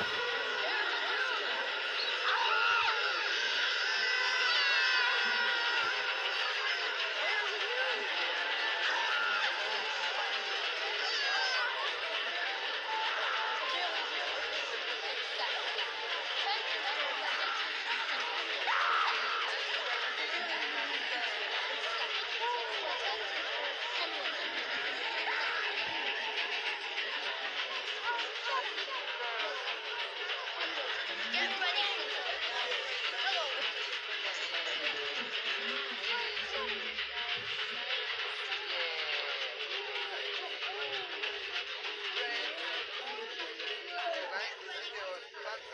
you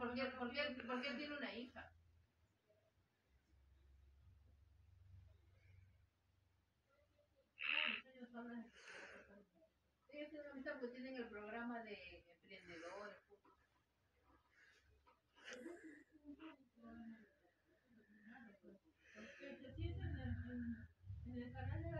porque, porque, porque él tiene una hija. Ellos tienen una amistad porque tienen el programa de emprendedores. Porque si es en el, en, en el canal de la